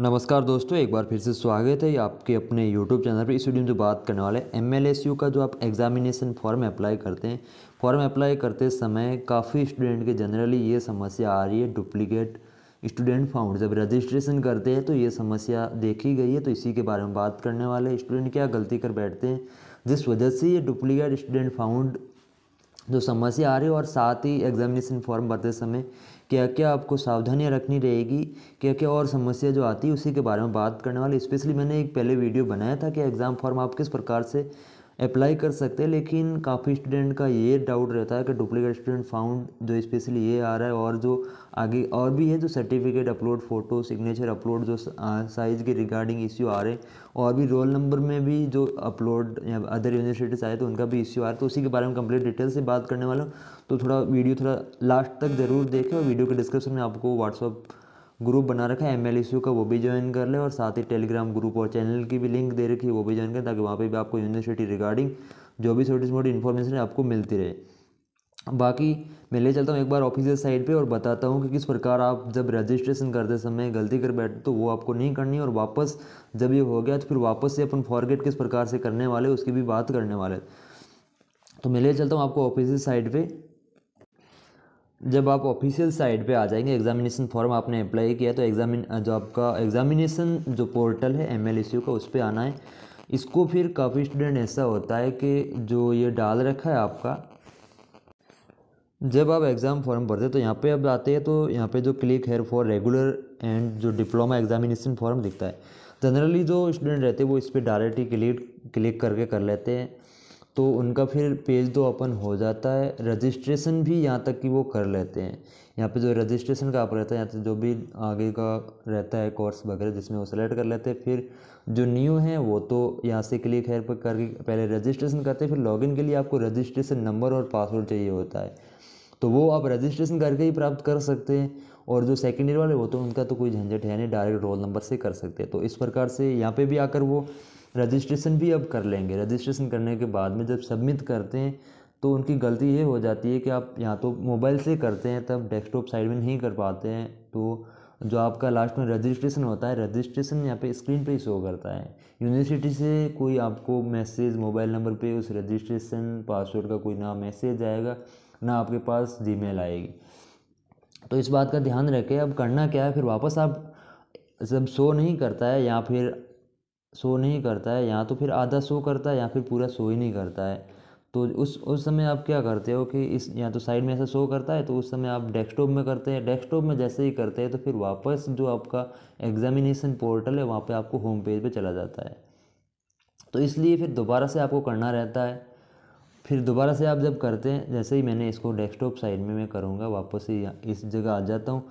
नमस्कार दोस्तों, एक बार फिर से स्वागत है आपके अपने यूट्यूब चैनल पर। इस वीडियो में जो बात करने वाले एम एल एस यू का जो आप एग्जामिनेशन फॉर्म अप्लाई करते हैं फॉर्म अप्लाई करते समय काफ़ी स्टूडेंट के जनरली ये समस्या आ रही है डुप्लीकेट स्टूडेंट फाउंड जब रजिस्ट्रेशन करते हैं तो ये समस्या देखी गई है तो इसी के बारे में बात करने वाले स्टूडेंट क्या गलती कर बैठते हैं? जिस वजह से ये डुप्लीकेट स्टूडेंट फाउंड जो समस्या आ रही है और साथ ही एग्जामिनेशन फॉर्म भरते समय क्या क्या आपको सावधानियाँ रखनी रहेगी, क्या क्या और समस्या जो आती है उसी के बारे में बात करने वाले। स्पेशली मैंने एक पहले वीडियो बनाया था कि एग्ज़ाम फॉर्म आप किस प्रकार से अप्लाई कर सकते हैं, लेकिन काफ़ी स्टूडेंट का ये डाउट रहता है कि डुप्लीकेट स्टूडेंट फाउंड जो स्पेशली ये आ रहा है और जो आगे और भी है जो certificate upload photo signature upload जो साइज़ के रिगार्डिंग इश्यू आ रहे हैं, और भी रोल नंबर में भी जो अपलोड या अदर यूनिवर्सिटीज़ आए तो उनका भी इश्यू आ रहा है। तो उसी के बारे में कंप्लीट डिटेल से बात करने वाला हूँ। तो थोड़ा वीडियो थोड़ा लास्ट तक ज़रूर देखें और वीडियो के डिस्क्रिप्शन में आपको व्हाट्सअप ग्रुप बना रखा है एम एल का, वो भी ज्वाइन कर ले और साथ ही टेलीग्राम ग्रुप और चैनल की भी लिंक दे रखी है, वो भी ज्वाइन करें ताकि वहाँ पर भी आपको यूनिवर्सिटी रिगार्डिंग जो भी छोटी मोटी इन्फॉर्मेशन है आपको मिलती रहे। बाकी मैं ले चलता हूँ एक बार ऑफिशियल साइट पे और बताता हूँ कि किस प्रकार आप जब रजिस्ट्रेशन करते समय गलती कर बैठते तो वो आपको नहीं करनी और वापस जब ये हो गया तो फिर वापस से अपन फॉरगेट किस प्रकार से करने वाले उसकी भी बात करने वाले तो मैं ले चलता हूँ आपको ऑफिशियल साइट पर जब आप ऑफिशियल साइट पे आ जाएँगे एग्जामिनेशन फॉर्म आपने अप्लाई किया तो एग्जामिन जो आपका एग्जामिनेशन जो पोर्टल है एम एल का, उस पर आना है। इसको फिर काफ़ी स्टूडेंट ऐसा होता है कि जो ये डाल रखा है आपका, जब आप एग्ज़ाम फॉर्म भरते हैं तो यहाँ पे अब आते हैं तो यहाँ पे जो क्लिक है फॉर रेगुलर एंड जो डिप्लोमा एग्जामिनेशन फॉर्म दिखता है। जनरली जो स्टूडेंट रहते हैं, वो इस पर डायरेक्ट ही क्लिक क्लिक करके कर लेते हैं। तो उनका फिर पेज तो ओपन हो जाता है। रजिस्ट्रेशन भी यहाँ तक कि वो कर लेते हैं। यहाँ पे जो रजिस्ट्रेशन का आप रहता है, यहाँ से जो भी आगे का रहता है कोर्स वगैरह जिसमें वो सेलेक्ट कर लेते हैं, फिर जो न्यू है वो तो यहाँ से क्लिक है पर करके पहले रजिस्ट्रेशन करते हैं, फिर लॉगिन के लिए आपको रजिस्ट्रेशन नंबर और पासवर्ड चाहिए होता है। तो वो आप रजिस्ट्रेशन करके ही प्राप्त कर सकते हैं और जो सेकेंड ईयर वाले वो तो उनका तो कोई झंझट है नहीं डायरेक्ट रोल नंबर से कर सकते हैं। तो इस प्रकार से यहाँ पे भी आकर वो रजिस्ट्रेशन भी अब कर लेंगे। रजिस्ट्रेशन करने के बाद में जब सबमिट करते हैं तो उनकी गलती ये हो जाती है कि आप यहाँ तो मोबाइल से करते हैं, तब डेस्कटॉप साइड में नहीं कर पाते हैं। तो जो आपका लास्ट में रजिस्ट्रेशन होता है, रजिस्ट्रेशन यहाँ पे स्क्रीन पे ही शो करता है। यूनिवर्सिटी से कोई आपको मैसेज मोबाइल नंबर पे उस रजिस्ट्रेशन पासवर्ड का कोई ना मैसेज आएगा, ना आपके पास जीमेल आएगी। तो इस बात का ध्यान रखें, अब करना क्या है? फिर वापस आप जब शो नहीं करता है या फिर शो नहीं करता है, या तो फिर आधा शो करता है, या फिर पूरा शो ही नहीं करता है। तो उस उस समय आप क्या करते हो कि इस, या तो साइड में ऐसा शो करता है तो उस समय आप डेस्कटॉप में करते हैं, डेस्कटॉप में जैसे ही करते हैं तो फिर वापस जो आपका एग्जामिनेशन पोर्टल है, वहाँ पे आपको होम पेज पे चला जाता है। तो इसलिए फिर दोबारा से आपको करना रहता है। फिर दोबारा से आप जब करते हैं, जैसे ही मैंने इसको डेस्कटॉप साइड में, मैं करूँगा, वापस ही इस जगह आ जाता हूँ।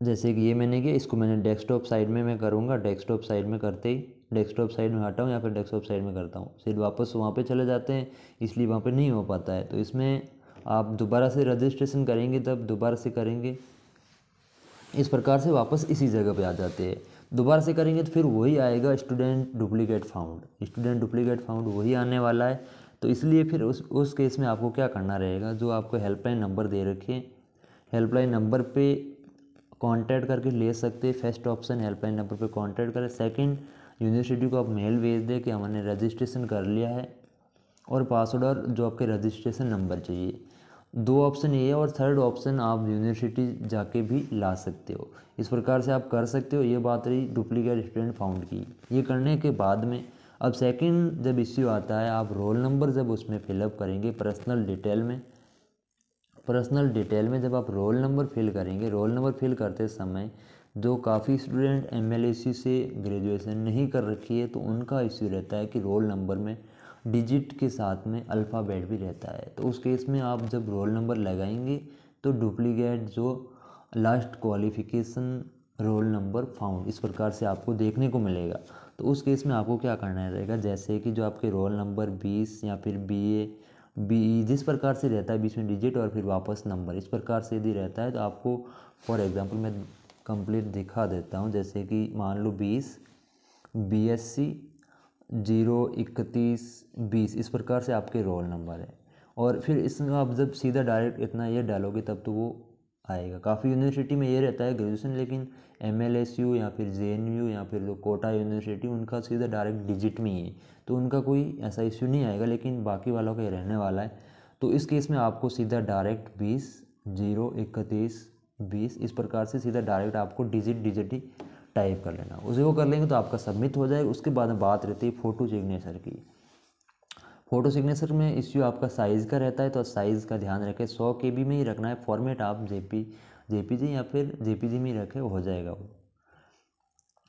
जैसे कि ये मैंने किया, इसको मैंने डेस्कटॉप साइड में मैं करूँगा डेस्कटॉप साइड में करते ही डेस्कटॉप साइड में हटाऊँ या फिर डेस्कटॉप साइड में करता हूँ। फिर वापस वहाँ पे चले जाते हैं, इसलिए वहाँ पे नहीं हो पाता है। तो इसमें आप दोबारा से रजिस्ट्रेशन करेंगे, तब दोबारा से करेंगे, इस प्रकार से वापस इसी जगह पे आ जाते हैं। दोबारा से करेंगे तो फिर वही आएगा student duplicate found student duplicate found वही आने वाला है। तो इसलिए फिर उस उस केस में आपको क्या करना रहेगा? जो आपको हेल्पलाइन नंबर दे रखे हेल्पलाइन नंबर पे कांटेक्ट करके ले सकते हैं। फ़र्स्ट ऑप्शन हेल्पलाइन नंबर पर कांटेक्ट करें। सेकंड, यूनिवर्सिटी को आप मेल भेज दें कि हमने रजिस्ट्रेशन कर लिया है और पासवर्ड और जो आपके रजिस्ट्रेशन नंबर चाहिए। दो ऑप्शन ये है और थर्ड ऑप्शन आप यूनिवर्सिटी जाके भी ला सकते हो। इस प्रकार से आप कर सकते हो। ये बात रही डुप्लीकेट स्टूडेंट फाउंड की। ये करने के बाद में अब सेकंड जब इश्यू आता है, आप रोल नंबर जब उसमें फिलअप करेंगे पर्सनल डिटेल में पर्सनल डिटेल में जब आप रोल नंबर फिल करेंगे रोल नंबर फिल करते समय जो काफ़ी स्टूडेंट एम से ग्रेजुएशन नहीं कर रखी है तो उनका इश्यू रहता है कि रोल नंबर में डिजिट के साथ में अल्फ़ाबेट भी रहता है। तो उस केस में आप जब रोल नंबर लगाएँगे तो डुप्लीकेट जो last qualification roll number found इस प्रकार से आपको देखने को मिलेगा। तो उस केस में आपको क्या करना रहेगा, जैसे कि जो आपके रोल नंबर बीस या फिर बी ए बी, जिस प्रकार से रहता है बीच में डिजिट और फिर वापस नंबर इस प्रकार से यदि रहता है तो आपको फॉर एग्ज़ाम्पल मैं कंप्लीट दिखा देता हूँ, जैसे कि मान लो बीस बी एस सी ज़ीरो, इकतीस, बीस, इस प्रकार से आपके रोल नंबर है। और फिर इसमें आप जब सीधा डायरेक्ट इतना ये डालोगे तब तो वो आएगा। काफ़ी यूनिवर्सिटी में ये रहता है ग्रेजुएशन लेकिन एम एल एस यू या फिर जे एन यू या फिर जो कोटा यूनिवर्सिटी उनका सीधा डायरेक्ट डिजिट में ही है। तो उनका कोई ऐसा इश्यू नहीं आएगा, लेकिन बाकी वालों का ये रहने वाला है। तो इस केस में आपको सीधा डायरेक्ट बीस, ज़ीरो, इकतीस, बीस, इस प्रकार से सीधा डायरेक्ट आपको डिजिट डिजिट ही टाइप कर लेना। उसे वो कर लेंगे तो आपका सबमिट हो जाएगा, उसके बाद में बात रहती है फ़ोटो सिग्नेचर की। फ़ोटो सिग्नेचर में इश्यू आपका साइज़ का रहता है तो साइज़ का ध्यान रखें। सौ के बी में ही रखना है, फॉर्मेट आप J P J P G या फिर जे पी जी में ही रखें, हो जाएगा वो।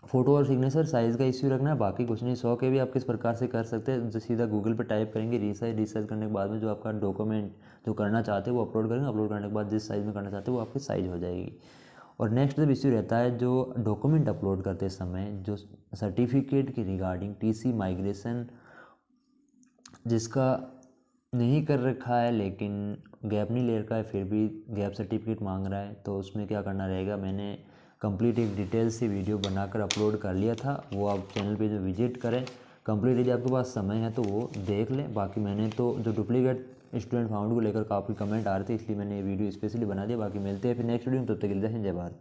फ़ोटो और सिग्नेचर, साइज़ का इश्यू रखना है, बाकी कुछ नहीं। सौ के भी आप किस प्रकार से कर सकते हैं, जो सीधा गूगल पर टाइप करेंगे रिसर्च रिसर्च करने के बाद में जो आपका डॉक्यूमेंट जो करना चाहते हैं, वो अपलोड करेंगे। अपलोड करने के बाद जिस साइज़ में करना चाहते हैं, वो आपकी साइज़ हो जाएगी। और नेक्स्ट जब इश्यू रहता है, जो डॉक्यूमेंट अपलोड करते समय, जो सर्टिफिकेट की रिगार्डिंग, टीसी माइग्रेशन जिसका नहीं कर रखा है, लेकिन गैप नहीं ले रखा है, फिर भी गैप सर्टिफिकेट मांग रहा है तो उसमें क्या करना रहेगा? मैंने कंप्लीट एक डिटेल से वीडियो बनाकर अपलोड कर लिया था, वो आप चैनल पे जो विज़िट करें कंप्लीट यदि आपके पास समय है तो वो देख लें। बाकी मैंने तो जो डुप्लीकेट स्टूडेंट फाउंड को लेकर काफ़ी कमेंट आ रहे थे, इसलिए मैंने ये वीडियो स्पेशली बना दिया। बाकी मिलते हैं फिर नेक्स्ट वीडियो में, तब तक जय हिंद, जय भारत।